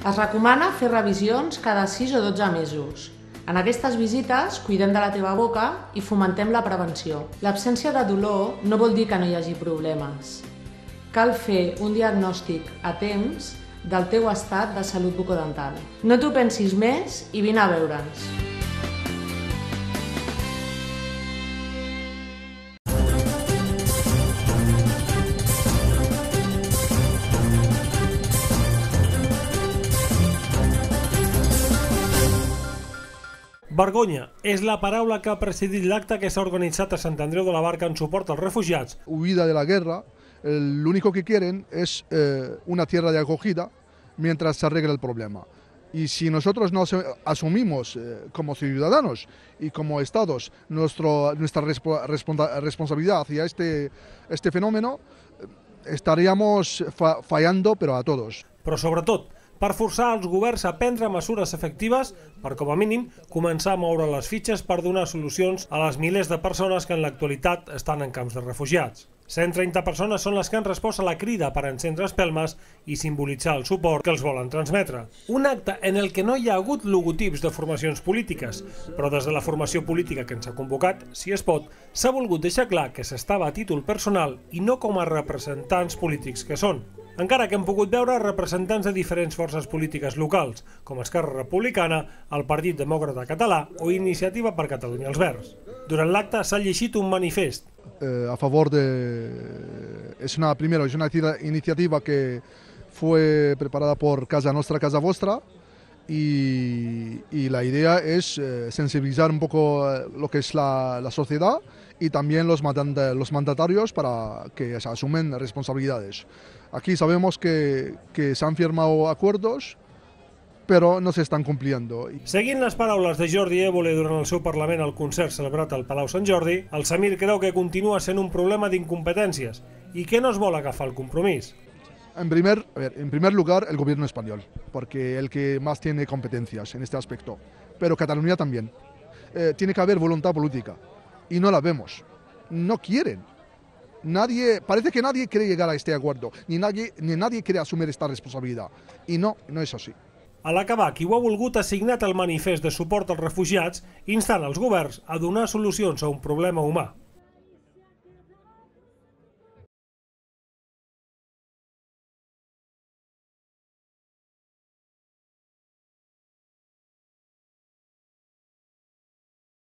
Es recomana fer revisions cada 6 o 12 mesos. En aquestes visites cuidem de la teva boca i fomentem la prevenció. L'absència de dolor no vol dir que no hi hagi problemes. Cal fer un diagnòstic a temps del teu estat de salut bucodental. No t'ho pensis més i vine a veure'ns. Vergonya és la paraula que ha presidit l'acte que s'ha organitzat a Sant Andreu de la Barca en suport als refugiats. Huida de la guerra, lo único que quieren es eh, una tierra de acogida mientras se arregle el problema. Y si nosotros no asu- asumimos eh, como ciudadanos y como estados nuestro, nuestra responsabilidad hacia este, este fenómeno, eh, estaríamos fa- fallando, pero a todos. però sobretot per forçar els governs a prendre mesures efectives per, com a mínim, començar a moure les fitxes per donar solucions a les milers de persones que en l'actualitat estan en camps de refugiats. 130 persones són les que han respost a la crida per encendre espelmes i simbolitzar el suport que els volen transmetre. Un acte en el que no hi ha hagut logotips de formacions polítiques, però des de la formació política que ens ha convocat, si es pot, s'ha volgut deixar clar que s'estava a títol personal i no com a representants polítics que són. Encara que hem pogut veure representants de diferents forces polítiques locals, com Esquerra Republicana, el Partit Demòcrata Català o Iniciativa per Catalunya els Verds. Durant l'acte s'ha llegit un manifest eh, a favor de... Es una, primero, es una inicia- iniciativa que fue preparada por Casa Nostra, Casa Vostra, y, y la idea es eh, sensibilizar un poco eh, lo que es la, la sociedad y también los, los mandatarios para que se asumen responsabilidades. Aquí sabemos que, que se han firmado acuerdos, pero no se están cumpliendo. Seguint les paraules de Jordi Évole durant el seu Parlament al concert celebrat al Palau Sant Jordi, el Samir creu que continua sent un problema d'incompetències i que no es vol agafar el compromís. En primer, a ver, en primer lugar, el gobierno español, porque el que más tiene competencias en este aspecto. Pero Cataluña también. Eh, tiene que haber voluntad política. Y no la vemos. No quieren. Nadie, parece que nadie quiere llegar a este acuerdo, ni nadie, ni nadie quiere asumir esta responsabilidad. Y no, no es así. A l'acabar, qui ho ha volgut ha signat el manifest de suport als refugiats instant els governs a donar solucions a un problema humà.